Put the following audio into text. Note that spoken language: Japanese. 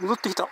戻ってきた。